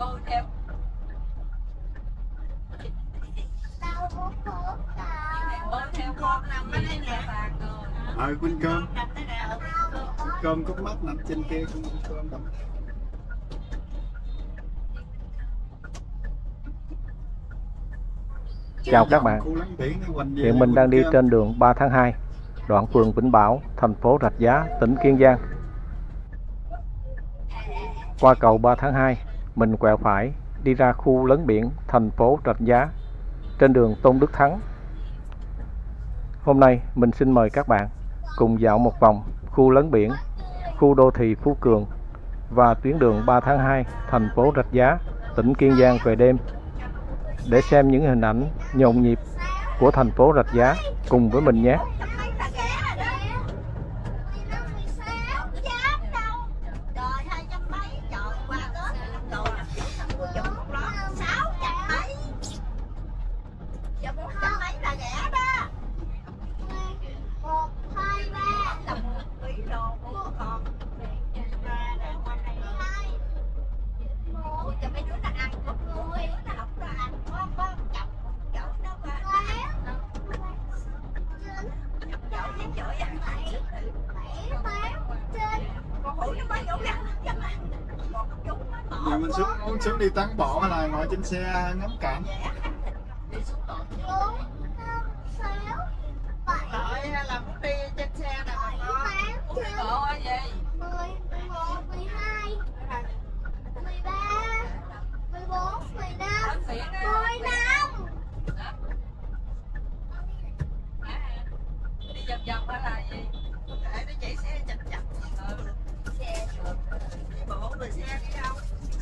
bôi thêm bôi thêm con nằm bên đây nè. Ờ, quên cơm? Cơm cút mắt nằm trên kia Cơm cơm nằm. Chào các bạn. Hiện mình đang đi trên đường 3 tháng 2, đoạn phường Vĩnh Bảo, thành phố Rạch Giá, tỉnh Kiên Giang. Qua cầu 3 tháng 2, mình quẹo phải đi ra khu lấn biển thành phố Rạch Giá trên đường Tôn Đức Thắng. Hôm nay mình xin mời các bạn cùng dạo một vòng khu lấn biển, khu đô thị Phú Cường và tuyến đường 3 tháng 2 thành phố Rạch Giá, tỉnh Kiên Giang về đêm để xem những hình ảnh nhộn nhịp của thành phố Rạch Giá cùng với mình nhé. Giờ mình xuống muốn xuống đi tán bộ hay là ngồi trên xe ngắm cảnh.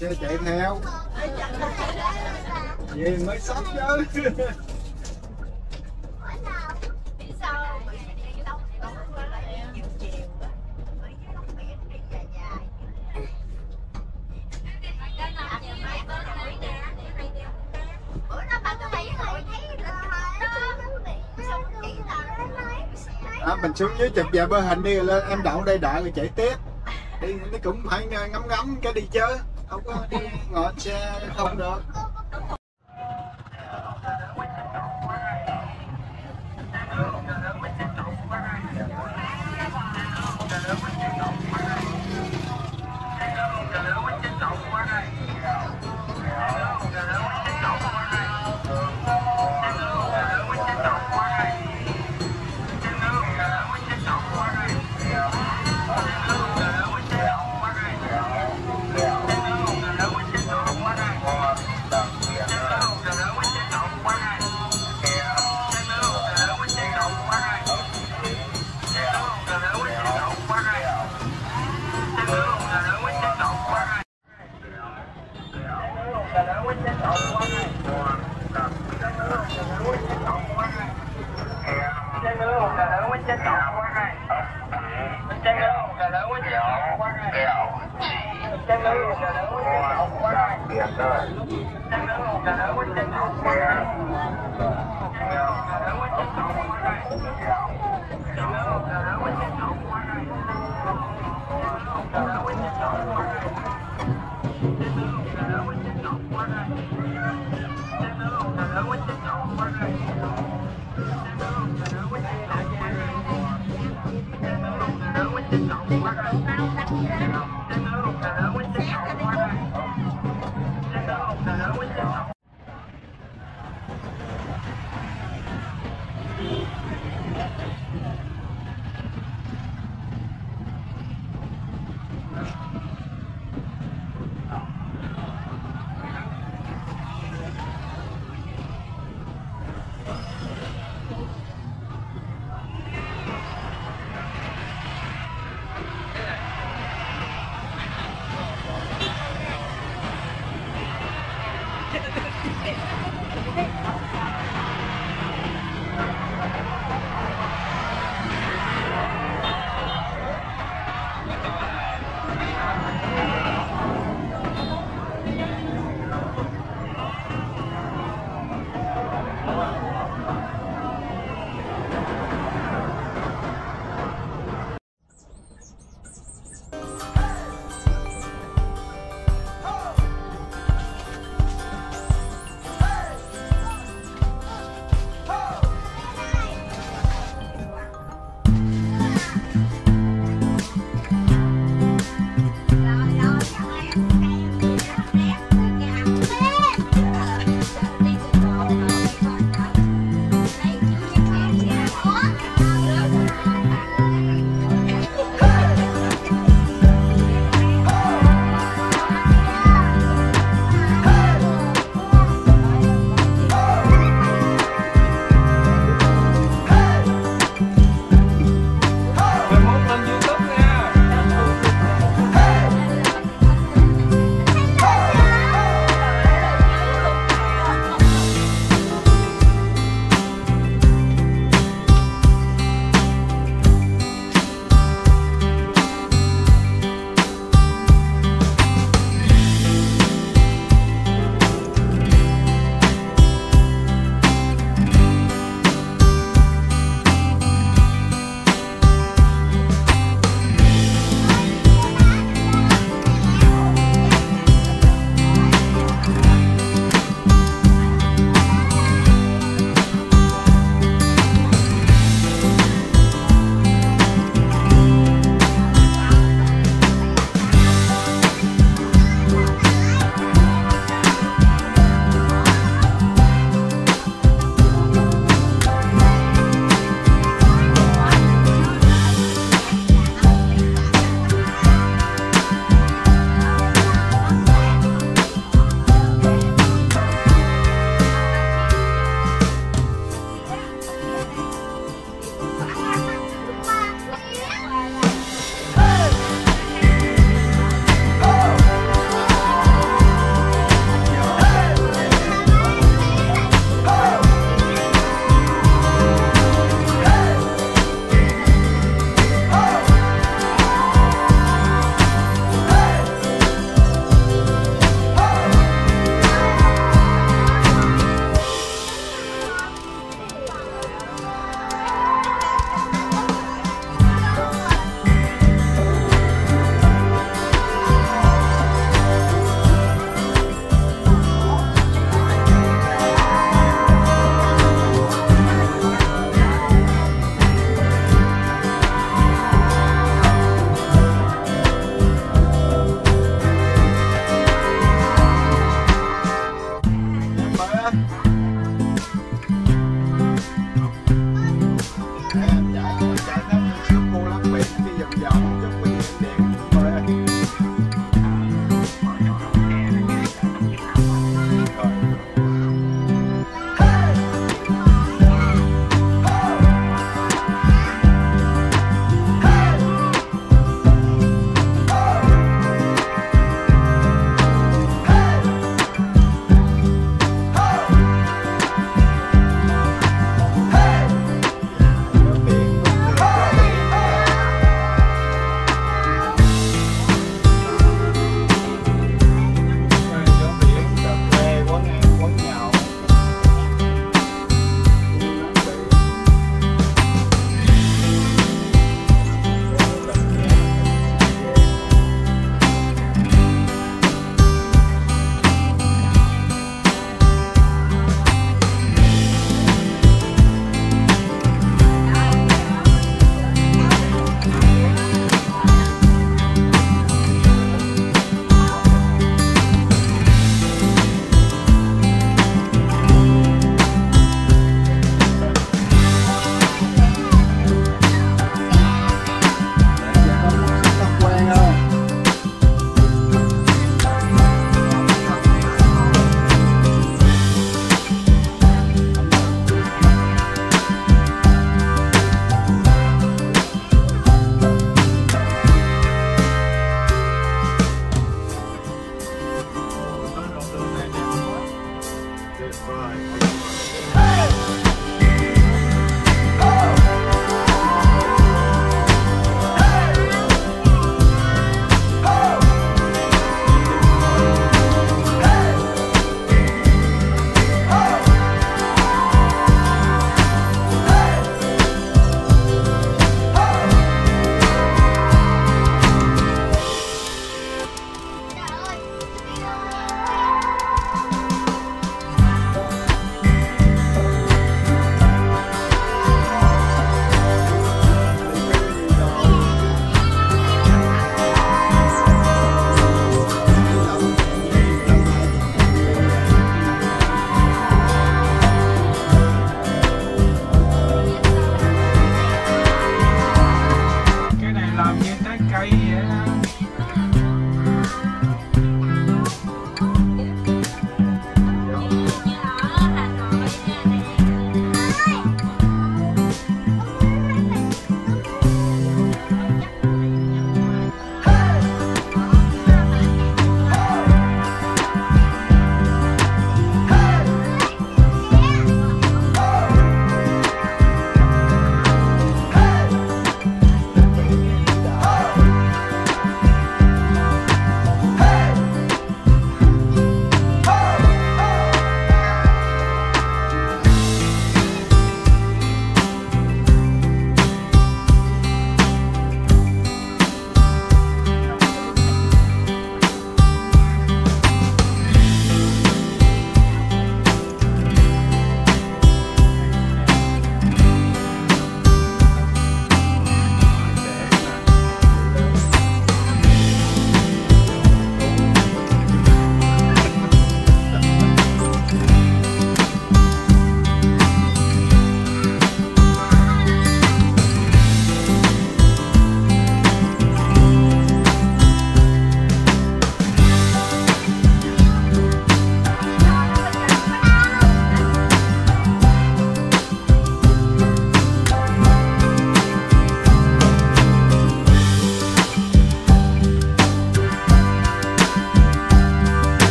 Xe chạy theo. Là mới sắp chứ? à, Mình xuống dưới chụp vài bơ hình đi rồi lên Em đậu đây đợi rồi chạy tiếp. Đi nó cũng phải ngắm ngắm cái đi chứ không có đi ngõ xe không được.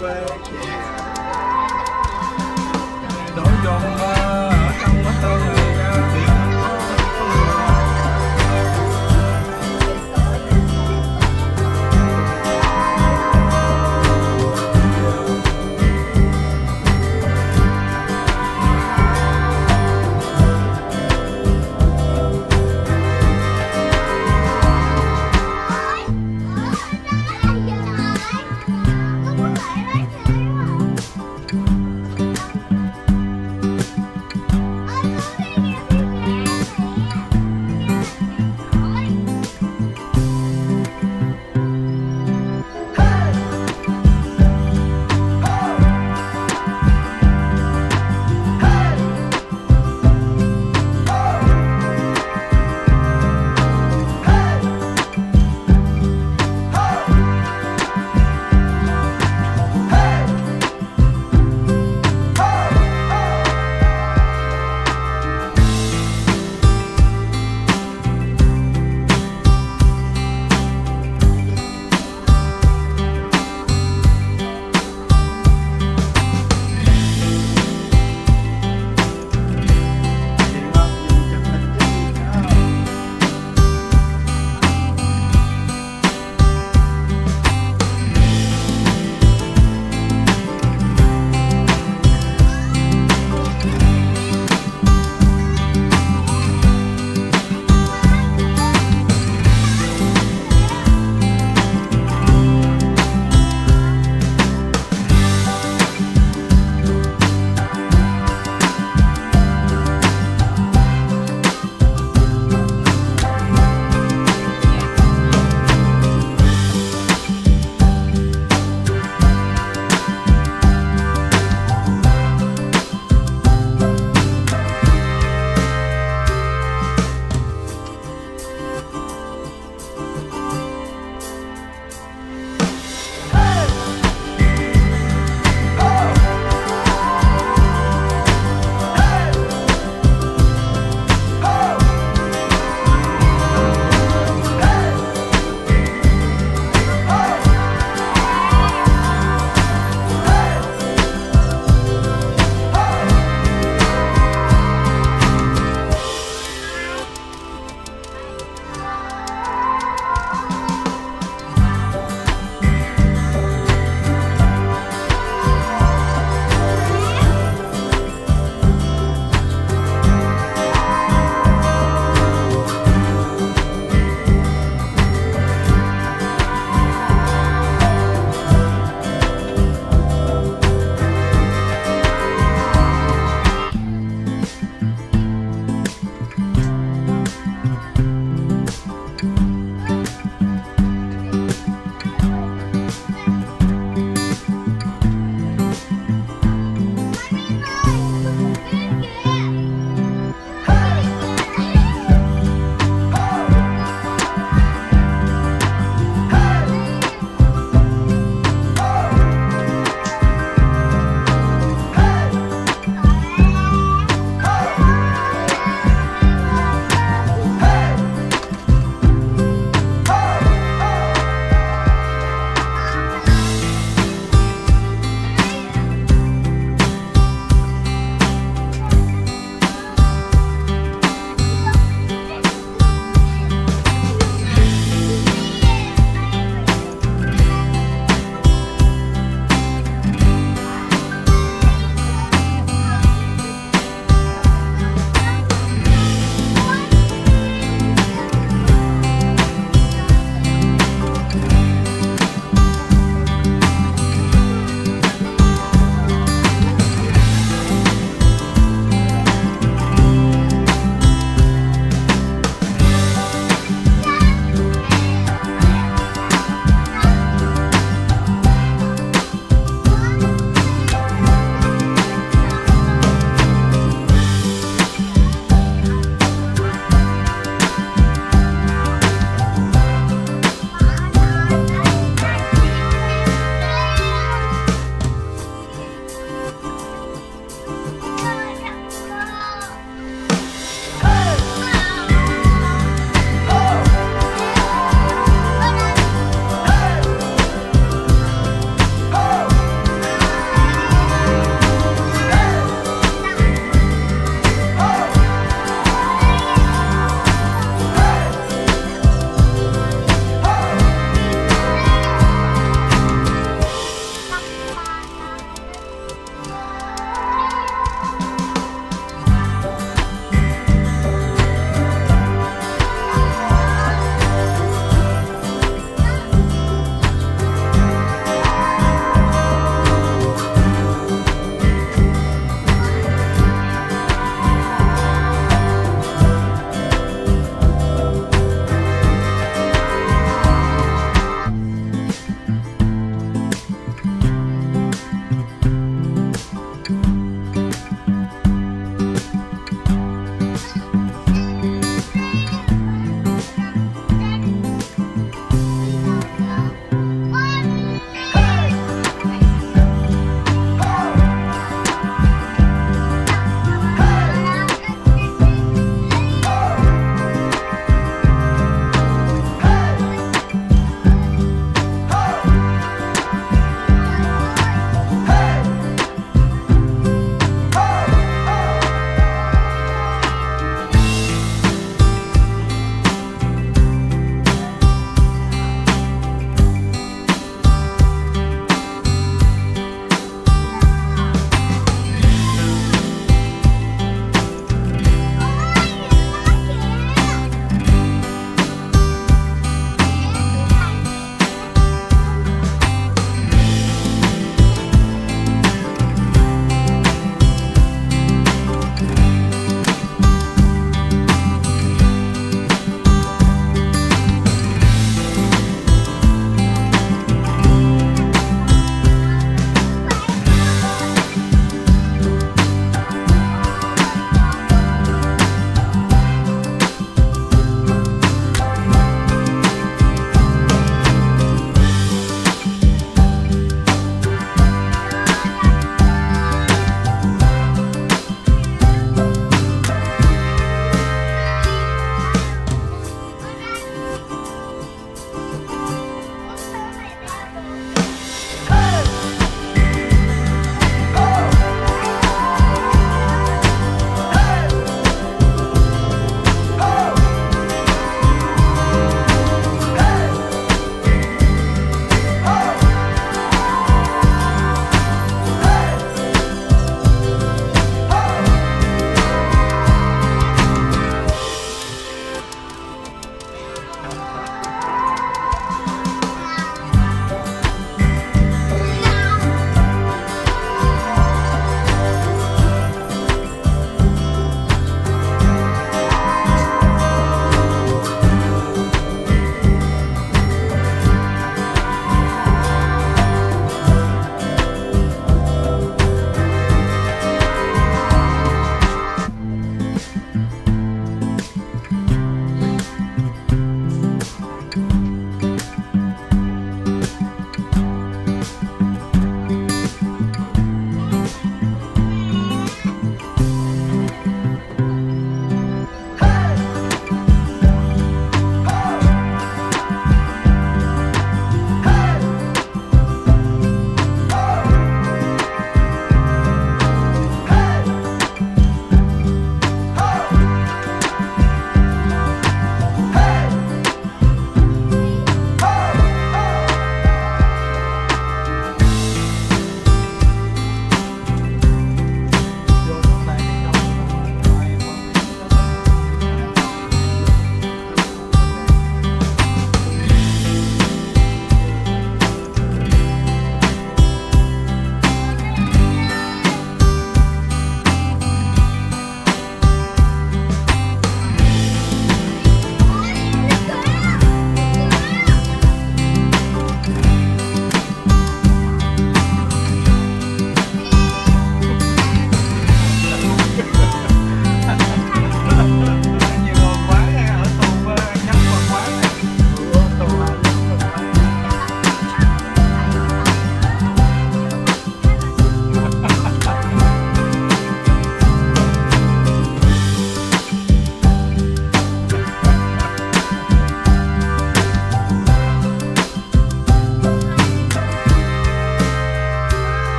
quê đón con ở trong mắt tôi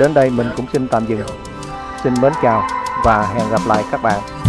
đến đây mình cũng xin tạm dừng. Xin mến chào và hẹn gặp lại các bạn.